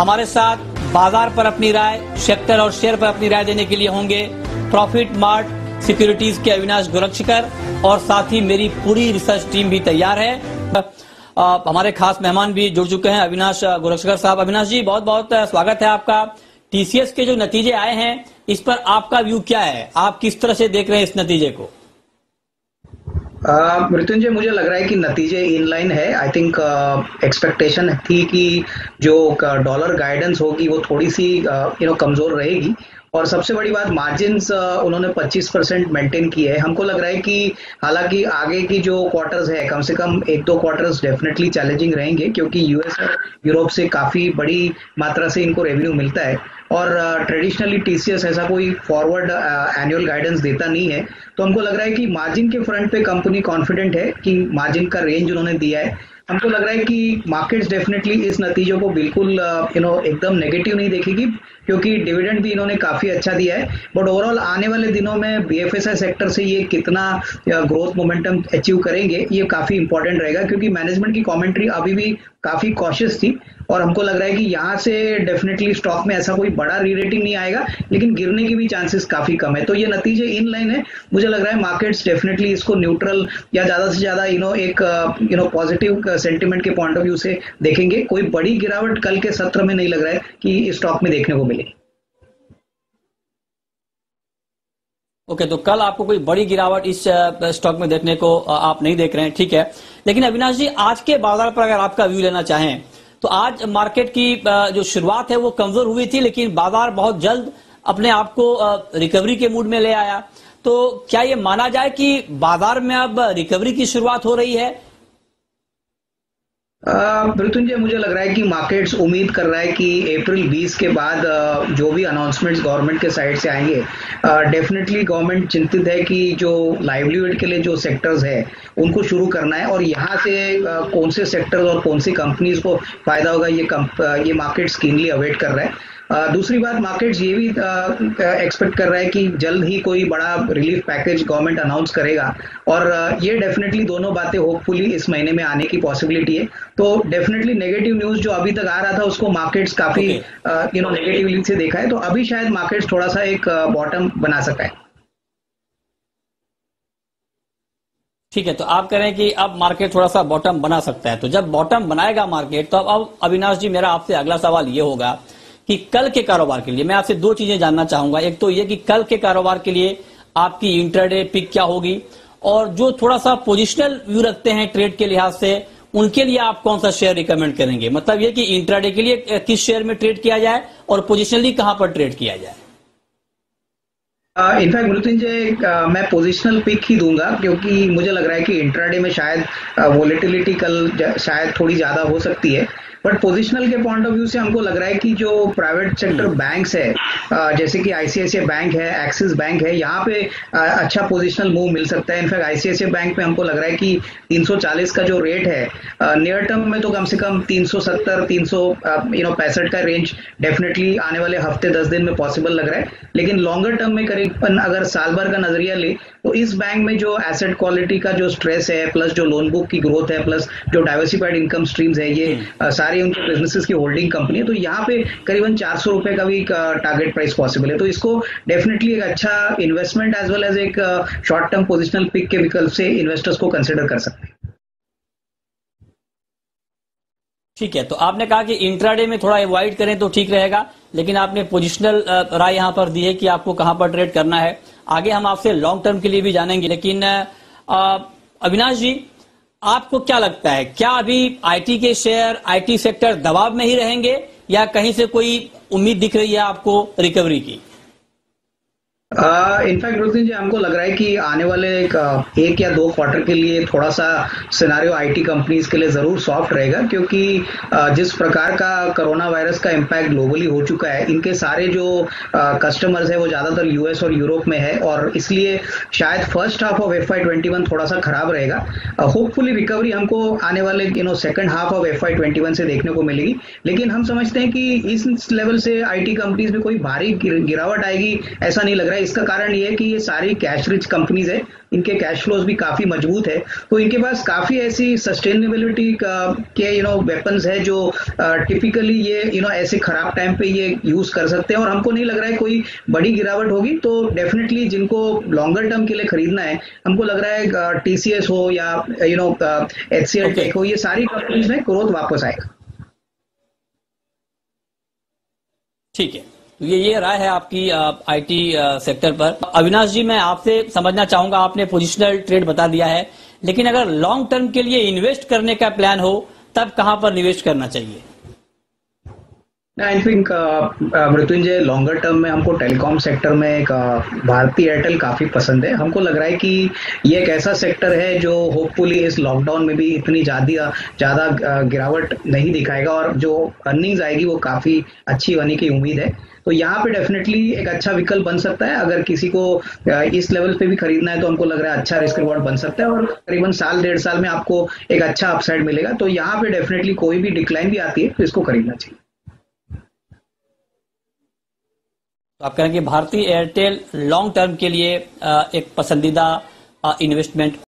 हमारे साथ बाज़ार पर अपनी राय सेक्टर और शेयर पर अपनी राय देने के लिए होंगे प्रॉफिट मार्ट सिक्योरिटीज के अविनाश गोरक्षकर और साथ ही मेरी पूरी रिसर्च टीम भी तैयार है। आ, हमारे खास मेहमान भी जुड़ चुके हैं अविनाश गोरक्षकर साहब। अविनाश जी बहुत बहुत स्वागत है आपका। टीसीएस के जो नतीजे आए हैं इस पर आपका व्यू क्या है? आप किस तरह से देख रहे हैं इस नतीजे को? मृत्युंजय, मुझे लग रहा है कि नतीजे इनलाइन है। आई थिंक एक्सपेक्टेशन थी कि जो डॉलर गाइडेंस होगी, वो थोड़ी सी यू नो कमज़ोर रहेगी। और सबसे बड़ी बात मार्जिन उन्होंने 25 परसेंट मेंटेन किए है। हमको लग रहा है कि हालाँकि आगे की जो क्वार्टर्स है, कम से कम एक दो क्वार्टर्स डेफिनेटली चैलेंजिंग रहेंगे, क्योंकि यूएस और यूरोप से काफ़ी बड़ी मात्रा से इनको रेवेन्यू मिलता है। और ट्रेडिशनली टीसीएस ऐसा कोई फॉरवर्ड एनुअल गाइडेंस देता नहीं है। तो हमको लग रहा है कि मार्जिन के फ्रंट पे कंपनी कॉन्फिडेंट है कि मार्जिन का रेंज उन्होंने दिया है। हमको लग रहा है कि मार्केट्स डेफिनेटली इस नतीजों को बिल्कुल यू नो एकदम नेगेटिव नहीं देखेगी, क्योंकि डिविडेंड भी इन्होंने काफ़ी अच्छा दिया है। बट ओवरऑल आने वाले दिनों में बीएफएसआई सेक्टर से ये कितना ग्रोथ मोमेंटम अचीव करेंगे, ये काफ़ी इंपॉर्टेंट रहेगा, क्योंकि मैनेजमेंट की कॉमेंट्री अभी भी काफ़ी कॉशियस थी और हमको लग रहा है कि यहाँ से डेफिनेटली स्टॉक में ऐसा कोई बड़ा री रेटिंग नहीं आएगा, लेकिन गिरने की भी चांसेस काफ़ी कम है। तो ये नतीजे इन लाइन है। मुझे लग रहा है मार्केट्स डेफिनेटली इसको न्यूट्रल या ज़्यादा से ज़्यादा यू नो एक यू नो पॉजिटिव सेंटिमेंट के पॉइंट ऑफ़ व्यू से देखेंगे। कोई बड़ी गिरावट कल के सत्र में नहीं लग रहा है कि स्टॉक में देखने को मिलेगी। ओके तो कल आपको कोई बड़ी गिरावट इस स्टॉक में देखने को आप नहीं देख रहे हैं, ठीक है? लेकिन अविनाश जी, आज के बाज़ार पर अगर आपका व्यू लेना चाहें तो आज मार्केट की जो शुरुआत है, वो कमज़ोर हुई थी, लेकिन बाज़ार बहुत जल्द अपने आप को रिकवरी के मूड में ले आया। तो क्या ये माना जाए कि बाज़ार में अब रिकवरी की शुरुआत हो रही है? मृत्युंजय, मुझे लग रहा है कि मार्केट्स उम्मीद कर रहा है कि अप्रैल 20 के बाद जो भी अनाउंसमेंट्स गवर्नमेंट के साइड से आएँगे डेफिनेटली गवर्नमेंट चिंतित है कि जो लाइवलीहुड के लिए जो सेक्टर्स है, उनको शुरू करना है और यहाँ से कौन से सेक्टर्स और कौन सी कंपनीज़ को फ़ायदा होगा, ये ये मार्केट्स कीनली अवेट कर रहा है। दूसरी बात मार्केट्स ये भी एक्सपेक्ट कर रहा है कि जल्द ही कोई बड़ा रिलीफ पैकेज गवर्नमेंट अनाउंस करेगा। और ये डेफिनेटली दोनों बातें होपफुली इस महीने में आने की पॉसिबिलिटी है। तो डेफिनेटली नेगेटिव न्यूज़ जो अभी तक आ रहा था उसको मार्केट्स काफ़ी यू नो नेगेटिवली से देखा है। तो अभी शायद मार्केट्स थोड़ा सा एक बॉटम बना सका है। ठीक है तो आप कह रहे हैं कि अब मार्केट थोड़ा सा बॉटम बना सकता है। तो जब बॉटम बनाएगा मार्केट तो अब अविनाश जी मेरा आपसे अगला सवाल ये होगा कि कल के कारोबार के लिए, मैं आपसे दो चीज़ें जानना चाहूँगा। एक तो ये कि कल के कारोबार के लिए आपकी इंटरडे पिक क्या होगी? और जो थोड़ा सा पोजिशनल व्यू रखते हैं ट्रेड के लिहाज से, उनके लिए आप कौन सा शेयर रिकमेंड करेंगे? मतलब ये कि इंट्राडे के लिए किस शेयर में ट्रेड किया जाए और पोजिशनली कहाँ पर ट्रेड किया जाए? इनफैक्ट मृत्युंजय मैं पोजिशनल पिक ही दूँगा क्योंकि मुझे लग रहा है कि इंट्राडे में शायद वोलेटिलिटी कल शायद थोड़ी ज़्यादा हो सकती है। बट पोजिशनल के पॉइंट ऑफ़ व्यू से हमको लग रहा है कि जो प्राइवेट सेक्टर बैंक्स है जैसे कि आईसीआईसीआई बैंक है एक्सिस बैंक है यहाँ पे अच्छा पोजिशनल मूव मिल सकता है। इनफैक्ट आईसीआईसीआई बैंक में हमको लग रहा है कि 340 का जो रेट है नियर टर्म में तो कम से कम 370 300 यू नो पैंसठ का रेंज डेफिनेटली आने वाले हफ़्ते दस दिन में पॉसिबल लग रहा है। लेकिन लॉन्गर टर्म में करीबन अगर साल भर का नज़रिया ले तो इस बैंक में जो एसेट क्वालिटी का जो स्ट्रेस है प्लस जो लोन बुक की ग्रोथ है प्लस जो डाइवर्सिफाइड इनकम स्ट्रीम्स है ये हम्म। सारी उनके बिजनेसेस की होल्डिंग कंपनी है तो यहाँ पे करीबन चार सौ रुपए का भी टारगेट प्राइस पॉसिबल है। तो इसको डेफिनेटली एक अच्छा इन्वेस्टमेंट एज वेल एज एक शॉर्ट टर्म पोजिशनल पिक के विकल्प से इन्वेस्टर्स को कंसिडर कर सकते हैं। ठीक है तो आपने कहा कि इंट्राडे में थोड़ा अवॉइड करें तो ठीक रहेगा, लेकिन आपने पोजिशनल राय यहाँ पर दी है कि आपको कहाँ पर ट्रेड करना है। आगे हम आपसे लॉन्ग टर्म के लिए भी जानेंगे, लेकिन अविनाश जी आपको क्या लगता है, क्या अभी आईटी के शेयर आईटी सेक्टर दबाव में ही रहेंगे या कहीं से कोई उम्मीद दिख रही है आपको रिकवरी की? इनफैक्ट रोजिन जी हमको लग रहा है कि आने वाले एक, एक या दो क्वार्टर के लिए थोड़ा सा सिनारियो आईटी कंपनीज़ के लिए ज़रूर सॉफ्ट रहेगा क्योंकि जिस प्रकार का कोरोना वायरस का इम्पैक्ट ग्लोबली हो चुका है इनके सारे जो कस्टमर्स है वो ज़्यादातर यूएस और यूरोप में है और इसलिए शायद first half of F Y थोड़ा सा खराब रहेगा। होपफुली रिकवरी हमको आने वाले you know second half of F Y से देखने को मिलेगी। लेकिन हम समझते हैं कि इस लेवल से आईटी कंपनीज़ में कोई भारी गिरावट आएगी ऐसा नहीं लग रहा है। इसका कारण ये है कि ये सारी कैश रिच कंपनीज़ है। इनके कैश फ्लोज भी काफ़ी मज़बूत है। तो इनके पास काफ़ी ऐसी सस्टेनेबिलिटी के यू नो वेपन्स है जो टिपिकली ये यू नो ऐसे खराब टाइम पे ये यूज़ कर सकते हैं। और हमको नहीं लग रहा है कोई बड़ी गिरावट होगी। तो डेफिनेटली जिनको लॉन्गर टर्म के लिए खरीदना है हमको लग रहा है टीसीएस हो या you know H C tech हो ये सारी कंपनीज़ में ग्रोथ वापस आएगा। ठीक है। तो ये ये राय है आपकी आईटी सेक्टर पर। अविनाश जी, मैं आपसे समझना चाहूँगा, आपने पोजिशनल ट्रेड बता दिया है, लेकिन अगर लॉन्ग टर्म के लिए इन्वेस्ट करने का प्लान हो, तब कहाँ पर निवेश करना चाहिए? I think Mrityunjay longer term में हमको टेलीकॉम सेक्टर में एक भारतीय एयरटेल काफ़ी पसंद है। हमको लग रहा है कि ये एक ऐसा सेक्टर है जो होपफुली इस लॉकडाउन में भी इतनी ज़्यादा ज़्यादा गिरावट नहीं दिखाएगा और जो अर्निंग्स आएगी वो काफ़ी अच्छी होने की उम्मीद है। तो यहाँ पे डेफिनेटली एक अच्छा विकल्प बन सकता है। अगर किसी को इस लेवल पे भी खरीदना है तो हमको लग रहा है अच्छा रिस्क रिवॉर्ड बन सकता है और करीबन साल, डेढ़ साल में आपको एक अच्छा अपसाइड मिलेगा। तो यहाँ पे डेफिनेटली कोई भी डिक्लाइन भी आती है तो इसको खरीदना चाहिए। तो आप कहेंगे भारतीय एयरटेल लॉन्ग टर्म के लिए एक पसंदीदा इन्वेस्टमेंट